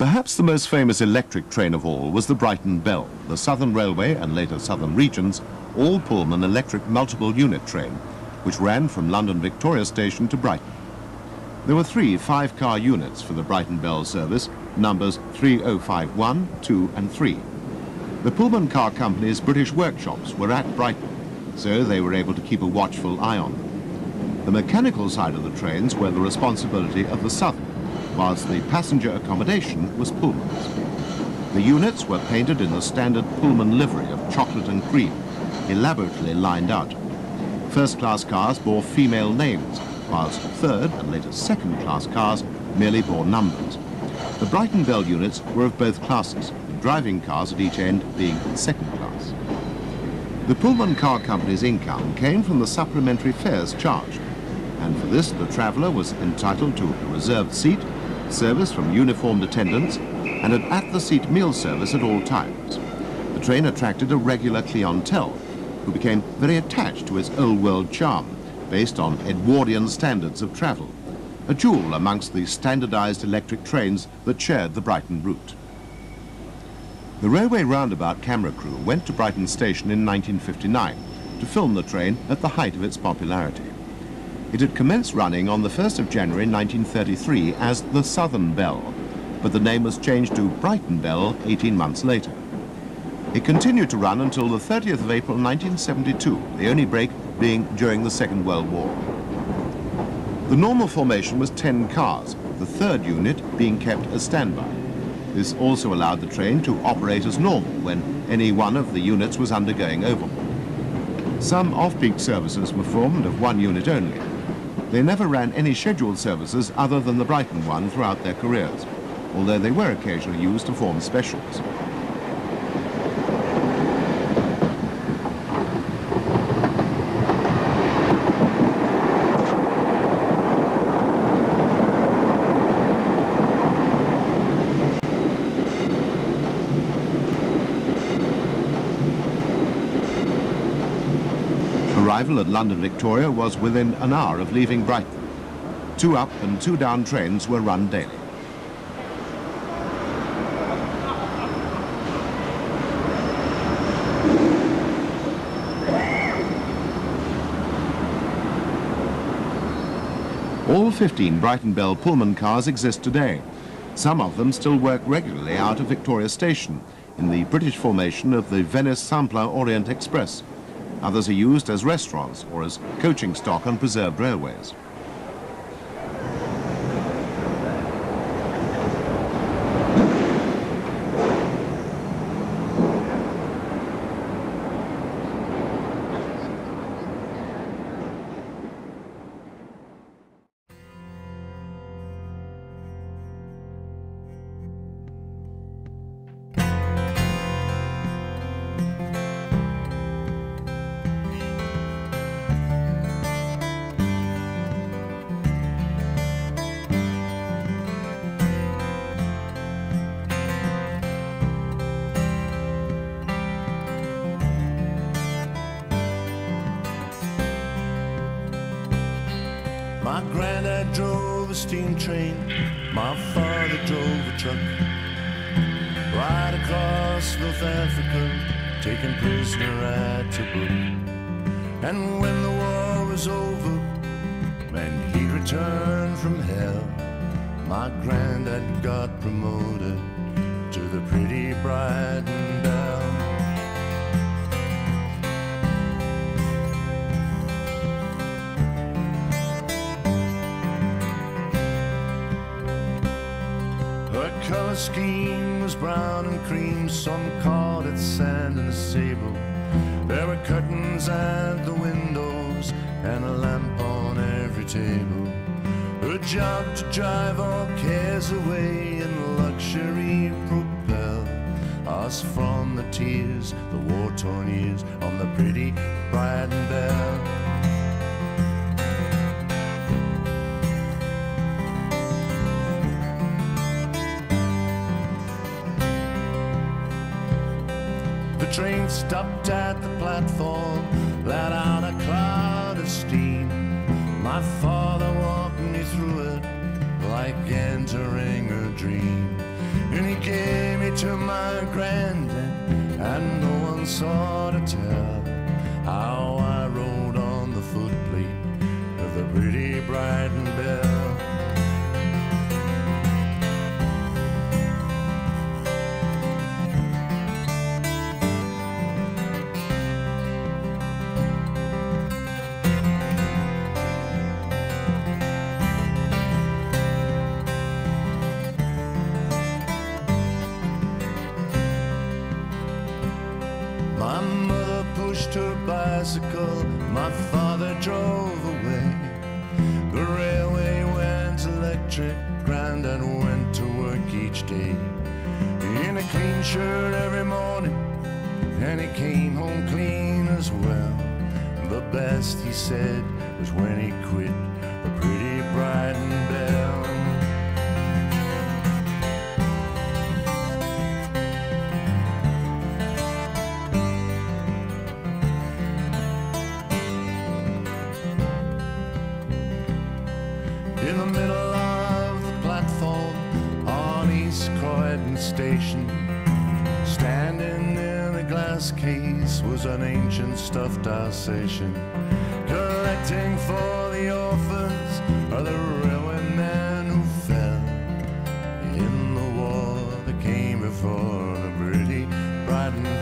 Perhaps the most famous electric train of all was the Brighton Belle, the Southern Railway and later Southern Regions all-Pullman electric multiple unit train, which ran from London Victoria Station to Brighton. There were three five-car units for the Brighton Belle service, numbers 3051, 2 and 3. The Pullman Car Company's British workshops were at Brighton, so they were able to keep a watchful eye on them. The mechanical side of the trains were the responsibility of the Southern, whilst the passenger accommodation was Pullman's. The units were painted in the standard Pullman livery of chocolate and cream, elaborately lined out. First-class cars bore female names, whilst third and later second-class cars merely bore numbers. The Brighton Belle units were of both classes, the driving cars at each end being second class. The Pullman Car Company's income came from the supplementary fares charged, and for this the traveller was entitled to a reserved seat service from uniformed attendants, and an at-the-seat meal service at all times. The train attracted a regular clientele, who became very attached to its old-world charm, based on Edwardian standards of travel, a jewel amongst the standardized electric trains that shared the Brighton route. The railway roundabout camera crew went to Brighton Station in 1959 to film the train at the height of its popularity. It had commenced running on the 1st of January 1933 as the Southern Belle, but the name was changed to Brighton Belle 18 months later. It continued to run until the 30th of April 1972, the only break being during the Second World War. The normal formation was 10 cars, the third unit being kept as standby. This also allowed the train to operate as normal when any one of the units was undergoing overhaul. Some off-peak services were formed of one unit only, they never ran any scheduled services other than the Brighton one throughout their careers, although they were occasionally used to form specials. Arrival at London Victoria was within an hour of leaving Brighton. Two up and two down trains were run daily. All 15 Brighton Belle Pullman cars exist today. Some of them still work regularly out of Victoria Station in the British formation of the Venice Simplon Orient Express. Others are used as restaurants or as coaching stock on preserved railways. Steam train. My father drove a truck right across North Africa, taken prisoner at Tobruk. And when the war was over, and he returned from hell, my granddad got promoted to the pretty Brighton scheme was brown and cream. Some called it sand and sable. There were curtains at the windows and a lamp on every table. A job to drive all cares away and luxury propel us from the tears, the war-torn years on the pretty Brighton Belle. Train stopped at the platform, let out a cloud of steam. My father walked me through it like entering a dream. And he gave me to my granddad, and no one saw to tell how bicycle, my father drove away. The railway went electric, Grandad went to work each day. In a clean shirt every morning, and he came home clean as well. The best he said was when he quit the pretty bright and in station. Standing in a glass case was an ancient stuffed Alsatian, collecting for the orphans or the ruined men who fell in the war that came before the pretty Brighton